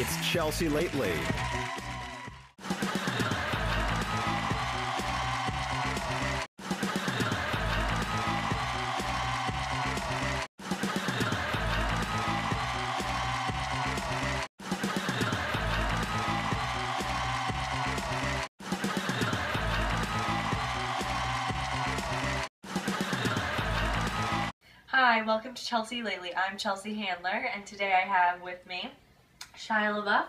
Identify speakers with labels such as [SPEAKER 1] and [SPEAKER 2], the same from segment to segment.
[SPEAKER 1] It's Chelsea Lately.
[SPEAKER 2] Hi, welcome to Chelsea Lately. I'm Chelsea Handler, and today I have with me Shia LaBeouf,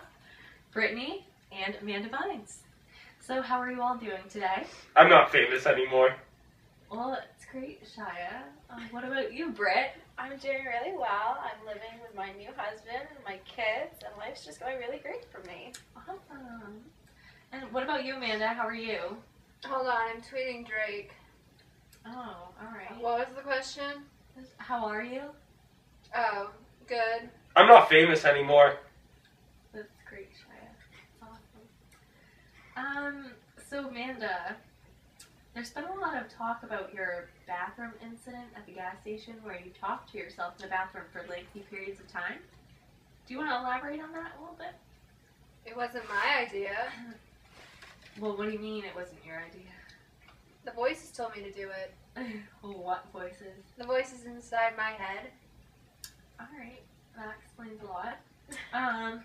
[SPEAKER 2] Brittany, and Amanda Bynes. So, how are you all doing today?
[SPEAKER 3] I'm not famous anymore.
[SPEAKER 2] Well, it's great, Shia. Um, what about you, Britt?
[SPEAKER 4] I'm doing really well. I'm living with my new husband and my kids, and life's just going really great for me.
[SPEAKER 2] Awesome. And what about you, Amanda? How are you?
[SPEAKER 5] Hold on, I'm tweeting Drake.
[SPEAKER 2] Oh, all right.
[SPEAKER 5] What was the question?
[SPEAKER 2] How are you?
[SPEAKER 5] Oh, good.
[SPEAKER 3] I'm not famous anymore.
[SPEAKER 2] That's great, Shia. That's awesome. Um, so Amanda, there's been a lot of talk about your bathroom incident at the gas station where you talked to yourself in the bathroom for lengthy periods of time. Do you want to elaborate on that a little bit?
[SPEAKER 5] It wasn't my idea.
[SPEAKER 2] Well, what do you mean it wasn't your idea?
[SPEAKER 5] The voices told me to do it.
[SPEAKER 2] well, what voices?
[SPEAKER 5] The voices inside my head.
[SPEAKER 2] All right, that explains a lot. Um,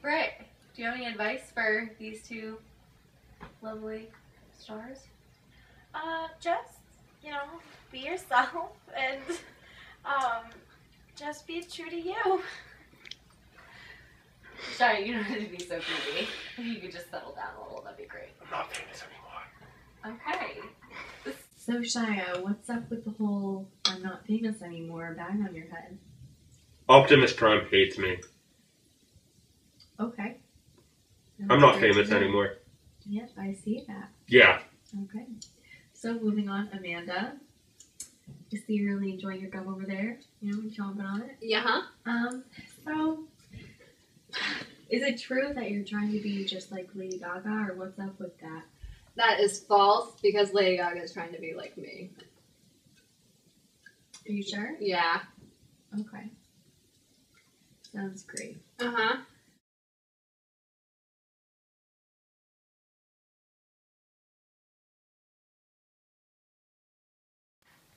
[SPEAKER 2] Britt, do you have any advice for these two lovely stars?
[SPEAKER 4] Uh, just, you know, be yourself and, um, just be true to you.
[SPEAKER 2] Sorry, you don't have to be so creepy. If you could just settle down a little, that'd be great.
[SPEAKER 3] I'm not famous anymore.
[SPEAKER 2] Okay. So Shia, what's up with the whole "I'm not famous anymore" bag on your head?
[SPEAKER 3] Optimus Prime hates me.
[SPEAKER 2] Okay.
[SPEAKER 3] I'm not famous anymore.
[SPEAKER 2] Yep, I see that.
[SPEAKER 3] Yeah.
[SPEAKER 2] Okay. So moving on, Amanda. I see you're really enjoying your gum over there. You know, chomping on it.
[SPEAKER 5] Yeah, huh?
[SPEAKER 2] Um. So, is it true that you're trying to be just like Lady Gaga, or what's up with that?
[SPEAKER 5] That is false because Lady Gaga is trying to be like me.
[SPEAKER 2] Are you sure?
[SPEAKER 5] Yeah.
[SPEAKER 2] Okay. Sounds great.
[SPEAKER 5] Uh huh.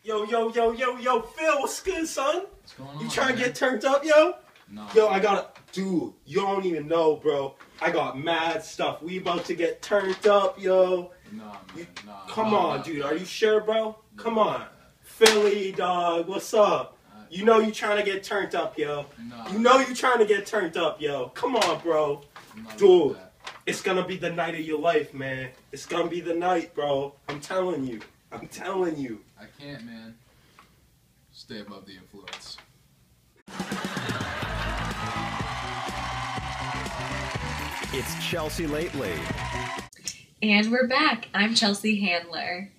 [SPEAKER 6] Yo, yo, yo, yo, yo, Phil, what's good, son?
[SPEAKER 7] What's going on?
[SPEAKER 6] You trying to get turned up, yo?
[SPEAKER 7] No.
[SPEAKER 6] Yo, I got a dude. You don't even know, bro. I got mad stuff. We about to get turned up, yo.
[SPEAKER 7] Nah, man.
[SPEAKER 6] You-
[SPEAKER 7] Nah.
[SPEAKER 6] Come
[SPEAKER 7] nah,
[SPEAKER 6] on,
[SPEAKER 7] nah.
[SPEAKER 6] dude. Are you sure, bro? Come on, Philly dog. What's up? You know you trying to get turned up, yo.
[SPEAKER 7] Nah,
[SPEAKER 6] You know you trying to get turned up, yo. Come on, bro. Dude. It's gonna be the night of your life, man. It's gonna be the night, bro. I'm telling you. I'm telling you.
[SPEAKER 7] I can't, man. Stay above the influence.
[SPEAKER 1] It's Chelsea Lately.
[SPEAKER 2] And we're back. I'm Chelsea Handler.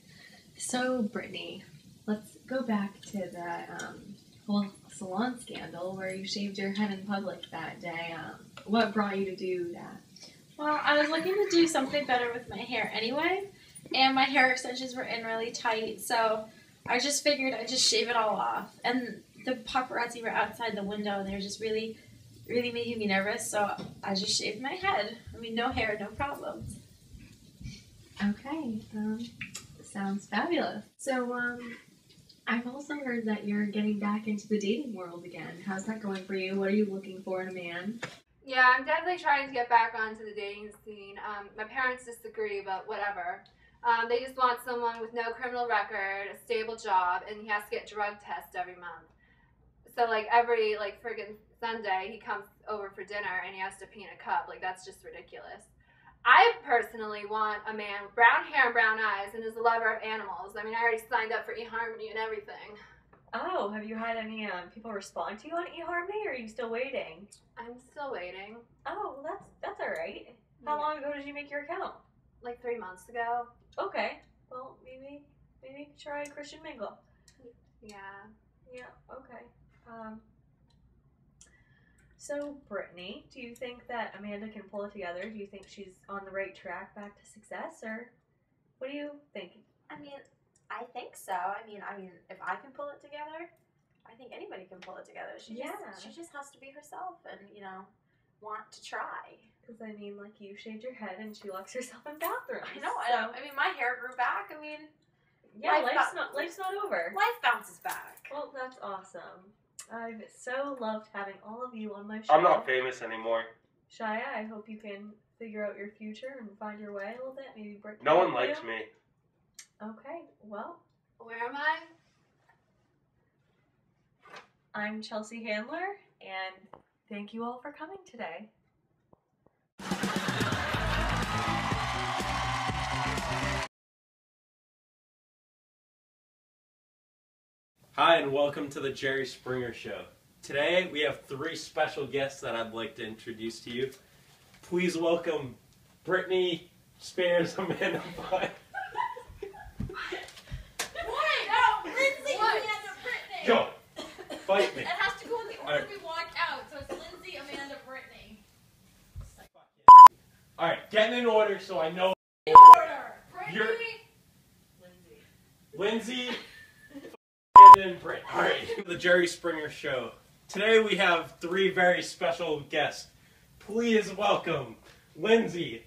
[SPEAKER 2] So, Brittany, let's go back to the um, whole salon scandal where you shaved your head in public that day. Um, what brought you to do that?
[SPEAKER 4] Well, I was looking to do something better with my hair anyway, and my hair extensions were in really tight, so I just figured I'd just shave it all off. And the paparazzi were outside the window, and they were just really, really making me nervous, so I just shaved my head. I mean, no hair, no problems.
[SPEAKER 2] Okay, um, sounds fabulous. So, um, I've also heard that you're getting back into the dating world again. How's that going for you? What are you looking for in a man?
[SPEAKER 5] Yeah, I'm definitely trying to get back onto the dating scene. Um, my parents disagree, but whatever. Um, they just want someone with no criminal record, a stable job, and he has to get drug tests every month. So like every like friggin' Sunday, he comes over for dinner and he has to pee in a cup. Like that's just ridiculous. I personally want a man with brown hair and brown eyes and is a lover of animals. I mean, I already signed up for eHarmony and everything.
[SPEAKER 2] Oh, have you had any um, people respond to you on eHarmony, or are you still waiting?
[SPEAKER 5] I'm still waiting.
[SPEAKER 2] Oh, well, that's that's all right. How
[SPEAKER 5] Yeah.
[SPEAKER 2] long ago did you make your account?
[SPEAKER 5] Like three months ago.
[SPEAKER 2] Okay, well, maybe maybe try Christian Mingle.
[SPEAKER 5] Yeah.
[SPEAKER 2] Yeah. Okay. Um. So, Brittany, do you think that Amanda can pull it together? Do you think she's on the right track back to success, or what do you think?
[SPEAKER 4] I mean, I think so. I mean, I mean, if I can pull it together, I think anybody can pull it together. She
[SPEAKER 2] Yeah.
[SPEAKER 4] just she just has to be herself, and you know, want to try.
[SPEAKER 2] Because I mean, like you shaved your head and she locks herself in bathrooms.
[SPEAKER 4] I know. I,
[SPEAKER 2] So,
[SPEAKER 4] know. I mean, my hair grew back. I mean,
[SPEAKER 2] yeah,
[SPEAKER 4] Life
[SPEAKER 2] life's not life's not over.
[SPEAKER 4] life bounces back.
[SPEAKER 2] Well, that's awesome. I've so loved having all of you on my show.
[SPEAKER 3] I'm not famous anymore.
[SPEAKER 2] Shia, I hope you can figure out your future and find your way a little bit. Maybe break.
[SPEAKER 3] No one
[SPEAKER 2] through.
[SPEAKER 3] likes me.
[SPEAKER 2] Okay, well,
[SPEAKER 5] Where am I?
[SPEAKER 2] I'm Chelsea Handler, and thank you all for coming today.
[SPEAKER 6] Hi, and welcome to the Jerry Springer Show. Today, we have three special guests that I'd like to introduce to you. Please welcome Britney Spears, Amanda Bye.
[SPEAKER 4] What? No, Lindsay,
[SPEAKER 5] What?
[SPEAKER 4] Amanda, Brittany.
[SPEAKER 6] Go! Fight me.
[SPEAKER 4] It has to go in the order
[SPEAKER 6] Alright.
[SPEAKER 4] we walk out. So it's Lindsay, Amanda, Brittany.
[SPEAKER 6] Alright, getting in order so I know.
[SPEAKER 4] In order. Brittany.
[SPEAKER 6] You're-
[SPEAKER 4] Lindsay.
[SPEAKER 6] Lindsay, and then Britt. Alright, the Jerry Springer Show. Today we have three very special guests. Please welcome Lindsay.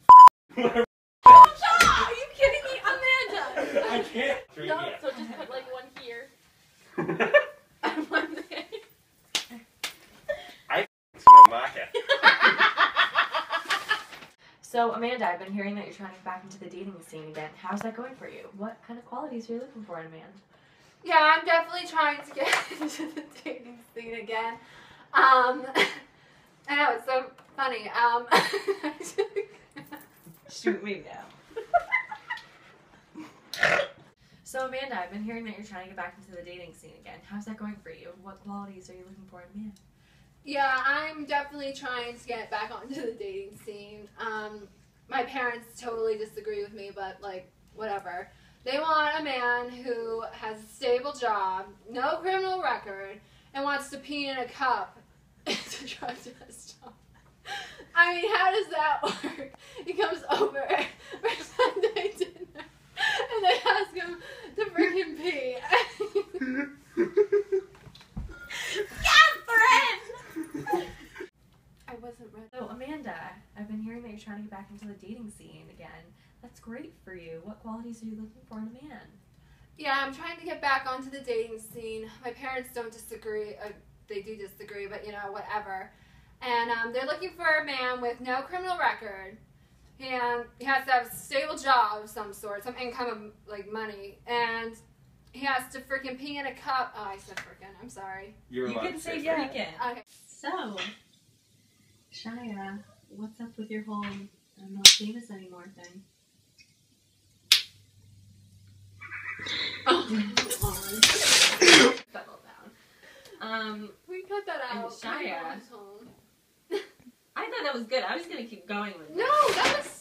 [SPEAKER 6] Whatever.
[SPEAKER 4] Oh, stop! Are you kidding me, Amanda?
[SPEAKER 6] I can't. Three,
[SPEAKER 4] No,
[SPEAKER 6] yeah.
[SPEAKER 4] so just put like one here.
[SPEAKER 3] it's
[SPEAKER 4] and one there.
[SPEAKER 3] my marker.
[SPEAKER 2] So, Amanda, I've been hearing that you're trying to get back into the dating scene again. How's that going for you? What kind of qualities are you looking for in a man?
[SPEAKER 5] Yeah, I'm definitely trying to get into the dating scene again. Um, I know it's so funny. Um,
[SPEAKER 2] Shoot me now. so, Amanda, I've been hearing that you're trying to get back into the dating scene again. How's that going for you? What qualities are you looking for in a man?
[SPEAKER 5] Yeah, I'm definitely trying to get back onto the dating scene. Um, my parents totally disagree with me, but like whatever. They want a man who has a stable job, no criminal record, and wants to pee in a cup to drug test job. I mean, how does that work? He comes over for Sunday dinner, and they ask him to freaking pee. I wasn't ready.
[SPEAKER 2] So, Amanda, I've been hearing that you're trying to get back into the dating scene again. That's great for you. What qualities are you looking for in a man?
[SPEAKER 5] Yeah, I'm trying to get back onto the dating scene. My parents don't disagree. Uh, they do disagree, but you know, whatever. And um, they're looking for a man with no criminal record. And he has to have a stable job of some sort, some income of like money, and he has to freaking pee in a cup. Oh, I said freaking. I'm sorry.
[SPEAKER 3] You're
[SPEAKER 2] you can
[SPEAKER 3] to
[SPEAKER 2] say
[SPEAKER 3] that.
[SPEAKER 2] freaking.
[SPEAKER 5] Okay.
[SPEAKER 2] So, Shia, what's up with your whole I'm not famous anymore thing? Oh, Settle down. Um,
[SPEAKER 5] We cut that out.
[SPEAKER 2] Shia.
[SPEAKER 5] My mom's home.
[SPEAKER 2] I thought that was good. I was gonna keep going with it.
[SPEAKER 5] No, that was stupid.